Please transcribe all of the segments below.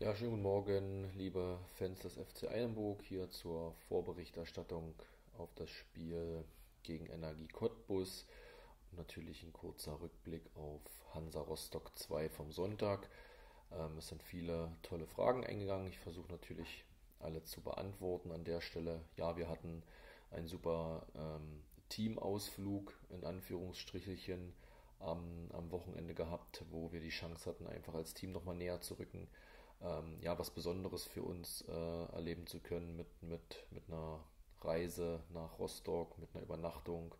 Ja, schönen guten Morgen, liebe Fans des FC Eilenburg, hier zur Vorberichterstattung auf das Spiel gegen Energie Cottbus und natürlich ein kurzer Rückblick auf Hansa Rostock 2 vom Sonntag. Ähm, es sind viele tolle Fragen eingegangen. Ich versuche natürlich alle zu beantworten an der Stelle. Ja, wir hatten einen super ähm, Teamausflug in Anführungsstrichelchen am, am Wochenende gehabt, wo wir die Chance hatten, einfach als Team nochmal näher zu rücken ähm, ja, was Besonderes für uns äh, erleben zu können mit, mit, mit einer Reise nach Rostock, mit einer Übernachtung,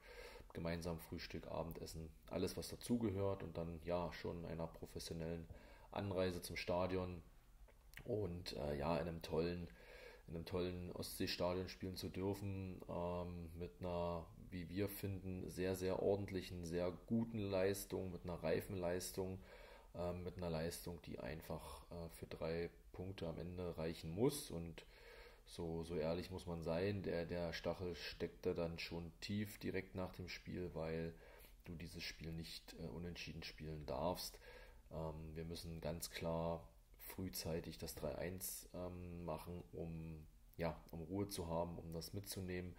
gemeinsam Frühstück, Abendessen, alles was dazugehört und dann ja schon einer professionellen Anreise zum Stadion und äh, ja in einem tollen in einem tollen Ostseestadion spielen zu dürfen, ähm, mit einer, wie wir finden, sehr, sehr ordentlichen, sehr guten Leistung, mit einer reifen Leistung, ähm, mit einer Leistung, die einfach äh, für drei Punkte am Ende reichen muss. Und so, so ehrlich muss man sein, der, der Stachel steckte dann schon tief direkt nach dem Spiel, weil du dieses Spiel nicht äh, unentschieden spielen darfst. Ähm, wir müssen ganz klar frühzeitig das 3-1 ähm, machen, um, ja, um Ruhe zu haben, um das mitzunehmen.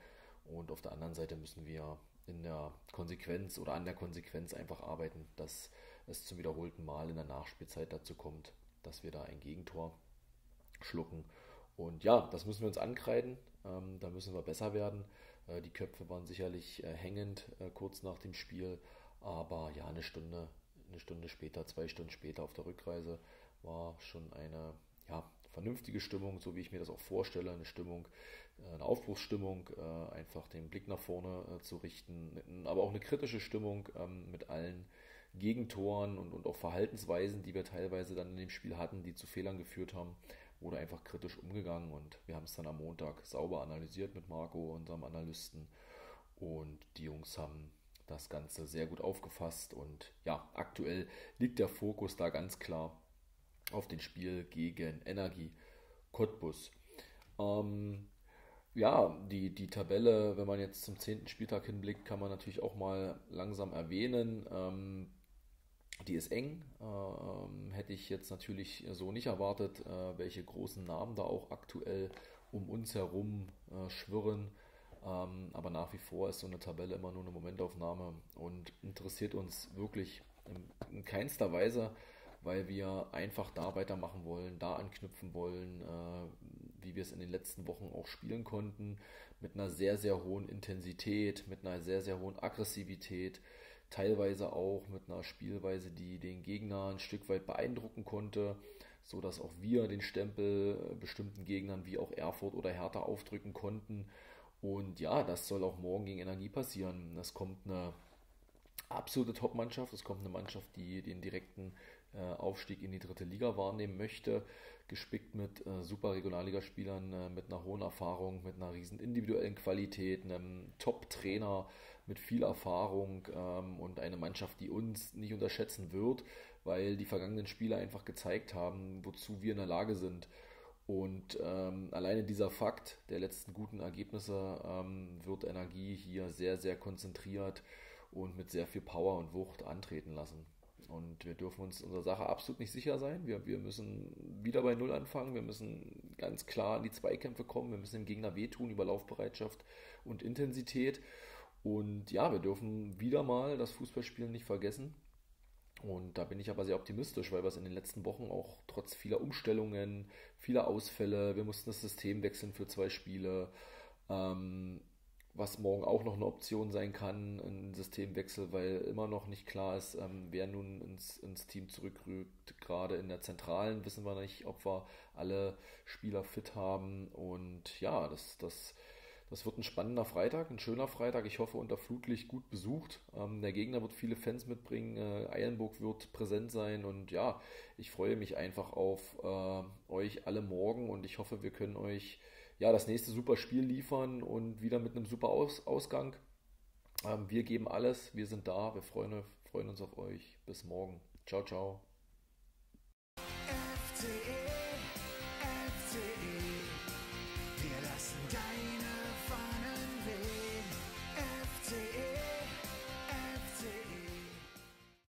Und auf der anderen Seite müssen wir in der Konsequenz oder an der Konsequenz einfach arbeiten, dass es zum wiederholten Mal in der Nachspielzeit dazu kommt, dass wir da ein Gegentor schlucken. Und ja, das müssen wir uns ankreiden. Ähm, da müssen wir besser werden. Äh, die Köpfe waren sicherlich äh, hängend äh, kurz nach dem Spiel. Aber ja, eine Stunde, eine Stunde später, zwei Stunden später auf der Rückreise war schon eine ja, vernünftige Stimmung, so wie ich mir das auch vorstelle, eine Stimmung, äh, eine Aufbruchsstimmung, äh, einfach den Blick nach vorne äh, zu richten, aber auch eine kritische Stimmung ähm, mit allen Gegentoren und, und auch Verhaltensweisen, die wir teilweise dann in dem Spiel hatten, die zu Fehlern geführt haben, wurde einfach kritisch umgegangen und wir haben es dann am Montag sauber analysiert mit Marco, unserem Analysten und die Jungs haben das Ganze sehr gut aufgefasst und ja, aktuell liegt der Fokus da ganz klar auf den Spiel gegen Energie Cottbus. Ähm, ja, die, die Tabelle, wenn man jetzt zum zehnten Spieltag hinblickt, kann man natürlich auch mal langsam erwähnen. Ähm, die ist eng. Ähm, hätte ich jetzt natürlich so nicht erwartet, äh, welche großen Namen da auch aktuell um uns herum äh, schwirren. Ähm, aber nach wie vor ist so eine Tabelle immer nur eine Momentaufnahme und interessiert uns wirklich in, in keinster Weise weil wir einfach da weitermachen wollen, da anknüpfen wollen, äh, wie wir es in den letzten Wochen auch spielen konnten, mit einer sehr, sehr hohen Intensität, mit einer sehr, sehr hohen Aggressivität, teilweise auch mit einer Spielweise, die den Gegner ein Stück weit beeindrucken konnte, so dass auch wir den Stempel bestimmten Gegnern wie auch Erfurt oder Hertha aufdrücken konnten. Und ja, das soll auch morgen gegen Energie passieren. Es kommt eine absolute Top-Mannschaft. Es kommt eine Mannschaft, die den direkten äh, Aufstieg in die dritte Liga wahrnehmen möchte, gespickt mit äh, super Regionalligaspielern, äh, mit einer hohen Erfahrung, mit einer riesen individuellen Qualität, einem Top-Trainer mit viel Erfahrung ähm, und eine Mannschaft, die uns nicht unterschätzen wird, weil die vergangenen Spiele einfach gezeigt haben, wozu wir in der Lage sind. Und ähm, alleine dieser Fakt der letzten guten Ergebnisse ähm, wird Energie hier sehr, sehr konzentriert und mit sehr viel Power und Wucht antreten lassen. Und wir dürfen uns unserer Sache absolut nicht sicher sein. Wir, wir müssen wieder bei Null anfangen. Wir müssen ganz klar in die Zweikämpfe kommen. Wir müssen dem Gegner wehtun über Laufbereitschaft und Intensität. Und ja, wir dürfen wieder mal das Fußballspielen nicht vergessen. Und da bin ich aber sehr optimistisch, weil wir es in den letzten Wochen auch trotz vieler Umstellungen, vieler Ausfälle, wir mussten das System wechseln für zwei Spiele, ähm, was morgen auch noch eine Option sein kann, ein Systemwechsel, weil immer noch nicht klar ist, ähm, wer nun ins, ins Team zurückrückt. Gerade in der Zentralen wissen wir nicht, ob wir alle Spieler fit haben. Und ja, das, das, das wird ein spannender Freitag, ein schöner Freitag. Ich hoffe, unter Flutlicht gut besucht. Ähm, der Gegner wird viele Fans mitbringen. Äh, Eilenburg wird präsent sein. Und ja, ich freue mich einfach auf äh, euch alle morgen und ich hoffe, wir können euch ja, das nächste super Spiel liefern und wieder mit einem super Aus Ausgang. Ähm, wir geben alles, wir sind da, wir freuen, freuen uns auf euch. Bis morgen. Ciao, ciao. FCE.